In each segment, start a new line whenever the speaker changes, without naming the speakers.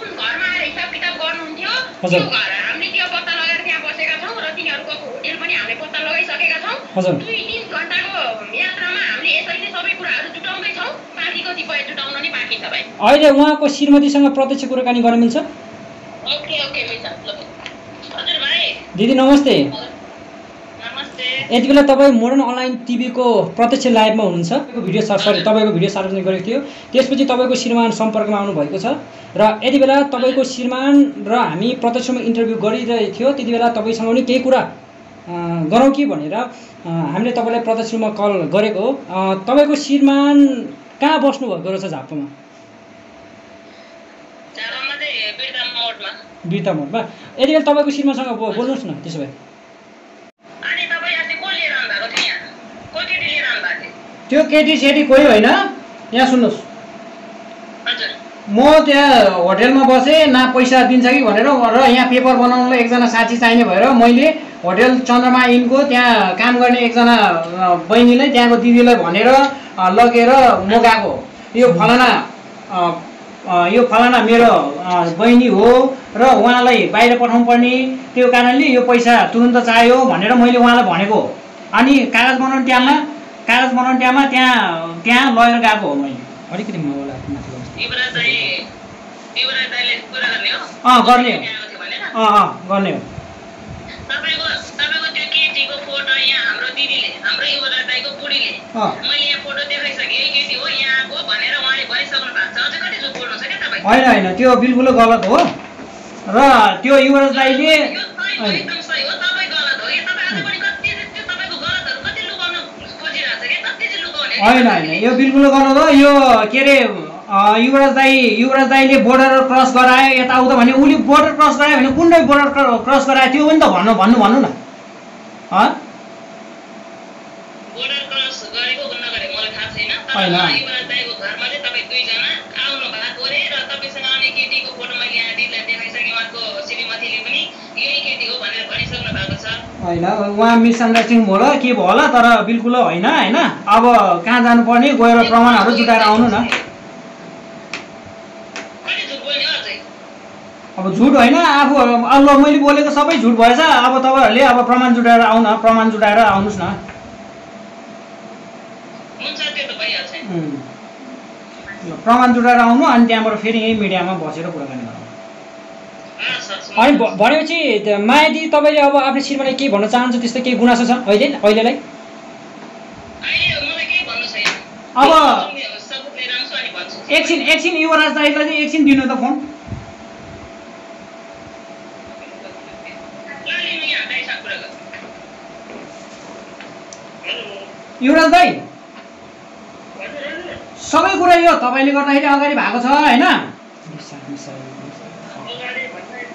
जुन घरमा आएर हिसाब किताब गर्नुहुन्थ्यो।
हजुर।
त्यो घर हामीले त्यो पत्ता लगाएर त्यहाँ बसेका छौँ र तिनीहरूको होटेल पनि हामीले पत्ता लगाइसकेका छौँ।
हजुर।
दुई तिन घन्टाको यात्रामा हामीले यसैले सबै कुराहरू जुटाउँदैछौँ बाँकी कतिपय जुटाउन नि बाँकी छ भाइ।
अहिले उहाँको श्रीमतीसँग प्रत्यक्ष कुराकानी गर्न मिल्छ?
ओके ओके मिल्छ। हजुर भाइ।
दिदी नमस्ते। यति बेला तपाईँ मोडर्न अनलाइन टिभीको प्रत्यक्ष लाइभमा हुनुहुन्छ। तपाईँको भिडियो सरी तपाईँको भिडियो सार्वजनिक गरेको थियो। त्यसपछि तपाईँको श्रीमान सम्पर्कमा आउनुभएको छ। र यति बेला तपाईँको श्रीमान र हामी प्रत्यक्षमा इन्टरभ्यू गरिरहेको थियो। त्यति बेला तपाईँसँग पनि केही कुरा गरौँ कि भनेर हामीले तपाईँलाई प्रत्यक्षमा कल गरेको हो। तपाईँको श्रीमान कहाँ बस्नुभएको रहेछ झापामा?
बिर्ता मोडमा
यति बेला तपाईँको श्रीमानसँग बोल्नुहोस् न त्यसो भए
अनि तपाईँ अस्ति को लिएर आउनु भएको थियो यहाँ को केटी लिएर आउनु भएको थियो
त्यो केटी सेटी कोही होइन? यहाँ सुन्नुहोस्। म त्यहाँ होटेलमा बसेँ न पैसा दिन्छ कि भनेर र यहाँ पेपर बनाउनुलाई एकजना साथी चाहिने भएर मैले होटेल चन्द्रमा इनको त्यहाँ काम गर्ने एकजना बहिनीलाई त्यहाँको दिदीलाई भनेर लगेर म गएको। यो फलाना यो फलाना मेरो बहिनी हो र उहाँलाई बाहिर पठाउनु पर्ने त्यो कारणले यो पैसा तुरन्त चाहियो भनेर मैले उहाँलाई भनेको। अनि कागज बनाउने टाइममा कागज बनाउने टाइममा त्यहाँ त्यहाँ लगेर गएको हो मैले।
अलिकति
गर्ने हो?
अँ, गर्ने हो।
त्यहाँ आएको थियो भनेर?
अँ अँ गर्ने हो।
तपाईँको तपाईँको त्यो केटीको फोटो यहाँ हाम्रो दिदीले हाम्रो युवराज दाईको बुढीले।
अँ।
मैले यहाँ फोटो देखाइसकेँ यही केटी हो यहाँ आएको भनेर उहाँले भनिसक्नु भएको छ। अझै कति झुट बोल्नुहुन्छ क्या तपाईँ?
होइन होइन त्यो बिल्कुलै गलत हो। र त्यो युवराज दाईले होइन होइन यो बिल्कुलै हो। यो के अरे युवराज दाई युवराज दाईले बोर्डर क्रस गरायो यताउता भने उसले बोर्डर क्रस गरायो भने कुन चाहिँ बोर्डर क्रस गरायो त्यो पनि त भन्नु भन्नु भन्नु न। हँ
बोर्डर क्रस गरेको नगरेको मलाई थाहा छैन तर
होइन।
युवराज दाईको घरमा चाहिँ तपाईँ दुईजना आउनु भएको अरे र तपाईँसँग आउने केटीको फोटो मैले यहाँ दिदीलाई देखाइसकेँ उहाँको श्रीमतीले पनि यही केटी हो भनेर भनिसक्नु भएको छ
होइन? उहाँ मिसअन्डरस्ट्यान्डिङ भयो होला के भयो होला? तर बिल्कुलै होइन होइन? अब कहाँ जानुपर्ने? गएर प्रमाणहरू जुटाएर आउनु न। अब झुट होइन? आफू अब मैले बोलेको सबै झुट भएछ। अब तपाईँहरूले अब प्रमाण जुटाएर आउन प्रमाण जुटाएर आउनुहोस् न। प्रमाण जुटाएर आउनु अनि त्यहाँबाट फेरि यहीँ मिडियामा बसेर कुराकानी गरौँ
अनि भनेपछि माया दिदी तपाईँले अब आफ्नो श्रीमानलाई केही भन्न चाहन्छ त्यस्तो केही गुनासो छ अहिले अहिलेलाई?
अब
सबुत लिएर आउँछु अनि भन्छु।
एकछिन एकछिन युवराज दाईलाई चाहिँ एकछिन दिनु त फोन। युवराज दाई? सबै कुरा यो तपाईँले गर्दाखेरि अगाडि भएको छ होइन?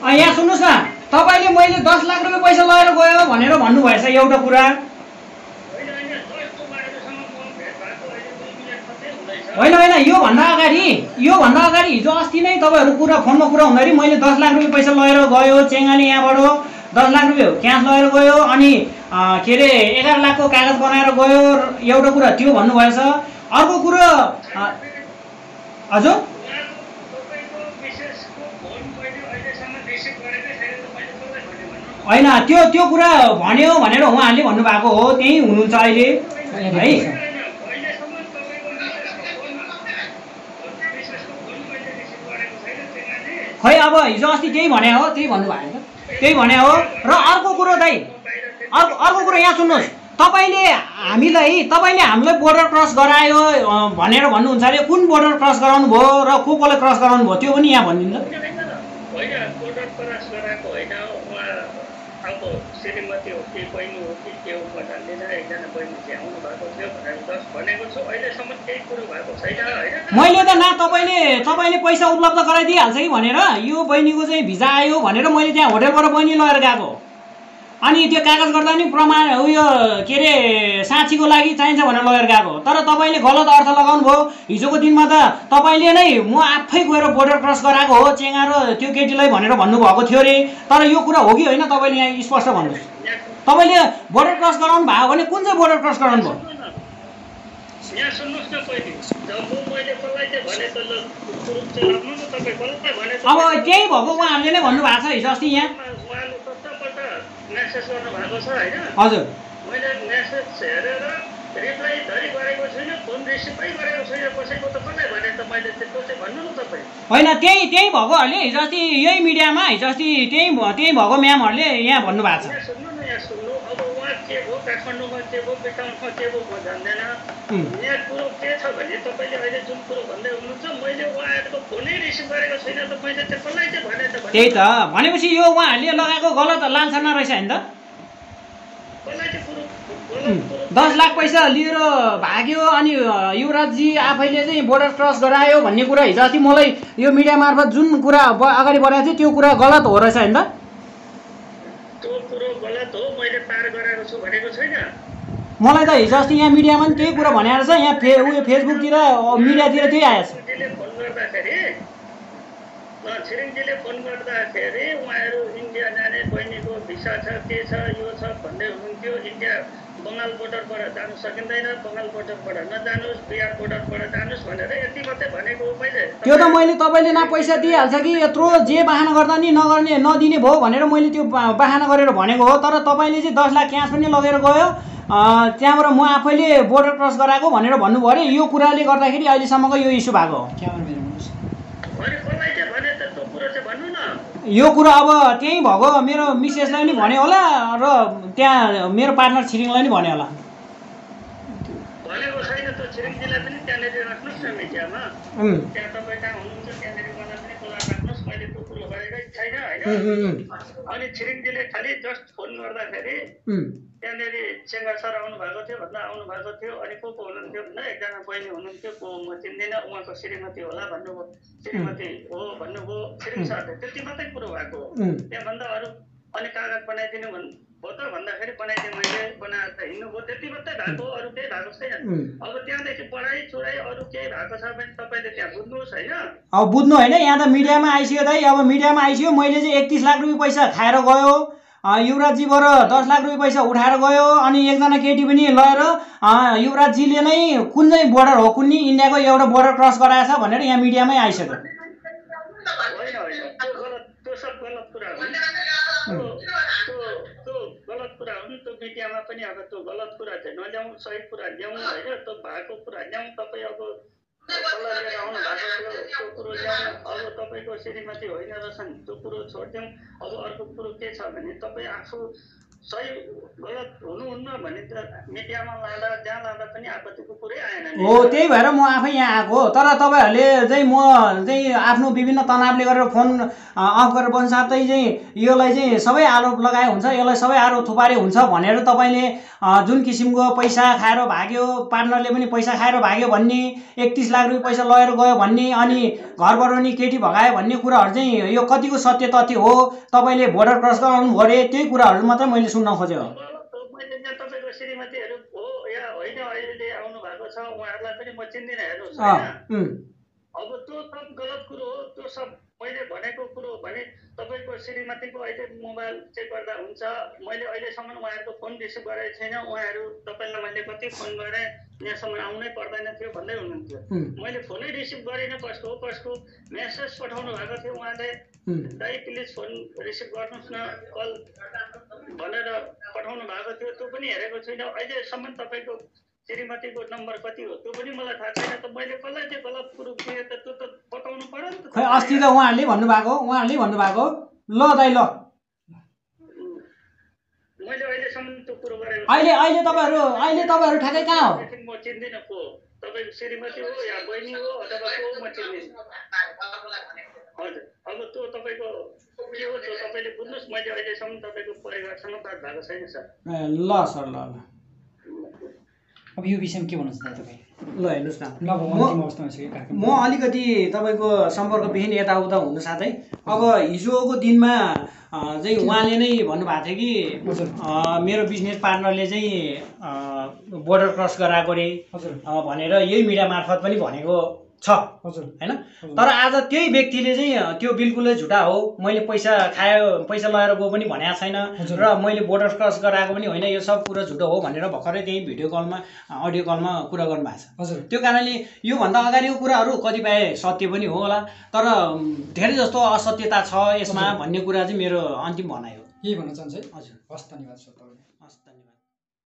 यहाँ सुन्नुहोस् न। तपाईँले मैले दस लाख रुपियाँ पैसा लगेर गयो भनेर भन्नुभएछ एउटा कुरा। होइन होइन योभन्दा अगाडि योभन्दा अगाडि हिजो अस्ति नै तपाईँहरू कुरा फोनमा कुरा हुँदाखेरि मैले दस लाख रुपियाँ पैसा लगेर गयो चेङ्गाले यहाँबाट। दस लाख रुपियाँ क्यास लगेर गयो अनि के अरे एघार लाखको कागज बनाएर गयो एउटा कुरा त्यो भन्नुभएछ। अर्को कुरो हजुर? होइन त्यो त्यो कुरा भन्यो भनेर उहाँहरूले भन्नुभएको हो त्यहीँ हुनुहुन्छ अहिले। है? खै अब हिजो अस्ति त्यही भने हो त्यही भन्नुभएको त्यही भने हो। र अर्को कुरो दाइ अर्को अर्को कुरो यहाँ सुन्नुहोस्। तपाईँले हामीलाई तपाईँले हामीलाई बोर्डर क्रस गरायो भनेर भन्नुहुन्छ अरे कुन बोर्डर क्रस गराउनु भयो र को कोलाई क्रस गराउनु भयो त्यो पनि यहाँ भनिदिनु त
होइन बोर्डर क्रस गराएको होइन उहाँ अब श्रीमती हो कि बहिनी हो कि के हो जान्दिनँ एकजना बहिनी चाहिँ आउनु भएको थियो भनेर जस्ट भनेको छु। अहिलेसम्म केही कुरो भएको छैन होइन?
मैले त न तपाईँले तपाईँले पैसा उपलब्ध गराइदिइहाल्छ कि भनेर? यो बहिनीको चाहिँ भिजा आयो भनेर मैले त्यहाँ होटेलबाट बहिनी लगेर गएको। अनि त्यो कागज गर्दा नि प्रमाण उयो के अरे साँचीको लागि चाहिन्छ भनेर लगेर गएको तर तपाईँले गलत अर्थ लगाउनु भयो हिजोको दिनमा त तपाईँले नै म आफै गएर बोर्डर क्रस गराएको हो चेङ्गा र त्यो केटीलाई भनेर भन्नुभएको थियो अरे तर यो कुरा हो कि होइन तपाईँले यहाँ स्पष्ट भन्नुहोस्। तपाईँले बोर्डर क्रस गराउनु भयो भने कुन चाहिँ बोर्डर क्रस गराउनु भयो अब त्यही भएको उहाँहरूले नै भन्नुभएको छ हिजो अस्ति यहाँ।
मेसेज गर्नुभएको छ होइन?
हजुर।
मैले मेसेज हेरेर रिप्लाई धरि गरेको छुइनँ फोन रिसिभै गरेको छुइनँ कसैको त कसलाई भने त मैले त्यस्तो चाहिँ भन्नु न तपाईँ।
होइन त्यही त्यही भएकोहरूले हिजो अस्ति यही मिडियामा हिजो अस्ति त्यही त्यही भएको म्यामहरूले यहाँ भन्नुभएको छ।
यहाँ सुन्नु न यहाँ सुन्नु। अब उहाँ के भयो काठमाडौँमा के भयो बेटाउनमा के भयो म जान्दैन. यहाँ कुरो के छ भने तपाईँले अहिले जुन कुरो भन्दै हुनुहुन्छ मैले उहाँहरूको फोनै रिसिभ गरेको छुइनँ त मैले त्यो कसलाई चाहिँ भने त
त्यही त। भनेपछि यो उहाँहरूले लगाएको गलत लान्छना रहेछ होइन त।
कसलाई चाहिँ कुरो
उम्.
गलत कुरो
दस लाख पैसा लिएर भाग्यो अनि युवराजजी आफैले चाहिँ बोर्डर क्रस गरायो भन्ने कुरा हिजो अस्ति मलाई यो मिडिया मार्फत जुन कुरा अगाडि बढाएको थियो त्यो कुरा गलत हो रहेछ होइन?
छु
मलाई त हिजो अस्ति यहाँ मिडियामा पनि त्यही कुरा भनेको रहेछ यहाँ फे उयो फेसबुकतिर मिडियातिर त्यही आएछ।
छिरिङजीले फोन गर्दाखेरि उहाँहरू इन्डिया जाने बहिनीको भिसा छ के छ यो छ भन्दै हुनुहुन्थ्यो। इन्डिया बङ्गाल बोर्डरबाट जानु सकिँदैन बङ्गाल बोर्डरबाट नजानुहोस् बिहार बोर्डरबाट जानुहोस् भनेर यति मात्रै भनेको हो मैले।
त्यो त मैले तपाईँले न पैसा दिइहाल्छ कि? यत्रो जे बाहना गर्दा नि नगर्ने नदिने भयो भनेर मैले त्यो बाहना गरेर भनेको हो। तर तपाईँले चाहिँ दस लाख क्यास पनि लगेर गयो। अ, त्यहाँबाट म आफैले बोर्डर क्रस गराएको भनेर भन्नुभयो अरे। यो कुराले गर्दाखेरि अहिलेसम्मको यो इस्यु भएको हो
क्यामेरा मेरो हुनुहोस्।
भने कसलाई चाहिँ भने त त्यो कुरो चाहिँ भन्नु न
यो कुरा अब त्यही भएको मेरो मिसेसलाई पनि भने होला र त्यहाँ मेरो पार्टनर छिरिङलाई पनि भने होला।
भनेको छैन त्यो छिरिङजीलाई पनि त्यहाँनिर गरेकै छैन होइन? अनि छिरिङजीले खालि जस्ट फोन गर्दाखेरि। त्यहाँनिर सेङ्गा सर आउनु भएको थियो भन्दा आउनु भएको थियो अनि को को हुनुहुन्थ्यो भन्दा एकजना बहिनी हुनुहुन्थ्यो को म चिन्दिनँ उहाँको श्रीमती होला भन्नुभयो श्रीमती हो भन्नुभयो छिरिङ सरले त्यति मात्रै कुरो भएको हो. त्यहाँभन्दा अरू अनि कागज बनाइदिनु भन् भयो त भन्दाखेरि बनाइदिएँ मैले बनाएर त हिँड्नुभयो त्यति मात्रै भएको हो, अरू केही भएको छैन. अब त्यहाँदेखि पढाइ चुडाइ अरू केही भएको छ भने तपाईँले त्यहाँ बुझ्नुहोस् होइन
अब बुझ्नु होइन यहाँ त मिडियामा आइसक्यो दाइ अब मिडियामा आइसक्यो मैले चाहिँ एकतिस लाख रुपियाँ पैसा खाएर गयो युवराजजीबाट दस लाख रुपियाँ पैसा उठाएर गयो अनि एकजना केटी पनि लगेर युवराजजीले नै कुन चाहिँ बोर्डर हो कुन इन्डियाको एउटा बोर्डर क्रस गराएछ भनेर यहाँ मिडियामै आइसक्यो
होइन होइन त्यो गलत त्यो सब गलत कुरा हो नि त्यो त्यो त्यो गलत कुरा हो नि त्यो मिडियामा पनि अब त्यो गलत कुरा चाहिँ नल्याउँ सही कुरा ल्याउँ होइन त्यो भएको कुरा ल्याउँ तपाईँ अब सल्लाह लिएर आउनु भएको थियो त्यो कुरो ल्याउँ अब तपाईँको श्रीमती होइन रहेछन् त्यो कुरो छोडिदिउँ। अब अर्को कुरो के छ भने तपाईँ आफू सही गलत हुनुहुन्न भने त मिडियामा लाँदा जहाँ पनि आपत्तिको कुरै आएन
हो त्यही भएर म आफै यहाँ आएको हो। तर तपाईँहरूले चाहिँ म चाहिँ आफ्नो विभिन्न तनावले गरेर फोन अफ गरेर बन्सातै चाहिँ यसलाई चाहिँ सबै आरोप लगाए हुन्छ यसलाई सबै आरोप थुपारे हुन्छ भनेर तपाईँले जुन किसिमको पैसा खाएर भाग्यो पार्टनरले पनि पैसा खाएर भाग्यो भन्ने एकतिस लाख रुपियाँ पैसा लगेर गयो भन्ने अनि घरबाट नि केटी भगायो भन्ने कुराहरू चाहिँ यो कतिको सत्य तथ्य हो तपाईँले भोटर क्रस गराउनु अरे त्यही कुराहरू मात्रै मैले सुन्न खोजेँ हो
अब मैले यहाँ तपाईँको श्रीमतीहरू हो या होइन अहिले आउनु भएको छ उहाँहरूलाई पनि म चिन्दिनँ हेर्नुहोस् होइन। अब त्यो सब गलत कुरो हो त्यो सब मैले भनेको कुरो भने तपाईँको श्रीमतीको अहिले मोबाइल चेक गर्दा हुन्छ। मैले अहिलेसम्म उहाँहरूको फोन रिसिभ गरेको छैन। उहाँहरू तपाईँलाई मैले कति फोन गरेँ यहाँसम्म आउनै पर्दैन थियो भन्दै हुनुहुन्थ्यो। मैले फोनै रिसिभ गरिनँ कसको कसको मेसेज पठाउनु भएको थियो उहाँले। दाइ प्लिज फोन रिसिभ गर्नुहोस् न कल भनेर पठाउनु भएको थियो। त्यो पनि हेरेको छुइनँ। अहिलेसम्म तपाईँको श्रीमतीको नम्बर कति हो त्यो पनि मलाई थाहा छैन त मैले कसलाई चाहिँ गलत कुरो दिएँ त त्यो त बताउनु पऱ्यो नि त
खै अस्ति त उहाँहरूले भन्नुभएको उहाँहरूले भन्नुभएको ल दाइ ल
मैले अहिलेसम्म त्यो कुरो गरेको
अहिले अहिले तपाईँहरू अहिले तपाईँहरू ठ्याक्कै कहाँ हो।
म चिन्दिनँ को हो। तपाईँको श्रीमती हो या बहिनी हो अथवा को म चिन्दिनँ हजुर अब त्यो तपाईँको के हो त्यो तपाईँले बुझ्नुहोस् मैले अहिलेसम्म तपाईँको परिवारसँग बात भएको छैन सर
ल सर ल ल
अब यो विषयमा के भन्नुहुन्छ दाइ तपाईँ?
ल हेर्नुहोस् न। म- म अलिकति तपाईँको सम्पर्कविहीन यताउता हुनु साथै अब हिजोको दिनमा चाहिँ उहाँले नै भन्नुभएको थियो कि मेरो बिजनेस पार्टनरले चाहिँ बोर्डर क्रस गराएको रे
हजुर।
अ, भनेर यही मिडिया मार्फत पनि भनेको छ।
हजुर।
होइन। तर आज त्यही व्यक्तिले चाहिँ त्यो बिल्कुलै झुटा हो। मैले पैसा खायो पैसा लगाएर गयो पनि भनेको छैन। र मैले बोर्डर क्रस गराएको पनि होइन। यो सब कुरा झुटो हो भनेर भर्खरै त्यही भिडियो कलमा अडियो कलमा कुरा गर्नुभएको छ।
हजुर।
त्यो कारणले योभन्दा अगाडिको कुराहरू कतिपय सत्य पनि हो होला। तर धेरै जस्तो असत्यता छ यसमा। भन्ने कुरा चाहिँ मेरो अन्तिम भनाइ हो।
यही भन्न चाहन्छु है।
हजुर।
हस् धन्यवाद सर तपाईँले
हस् धन्यवाद।